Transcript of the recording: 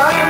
I.